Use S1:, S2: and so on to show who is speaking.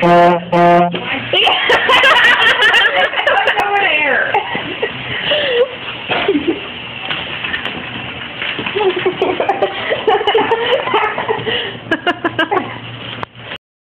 S1: Yeah.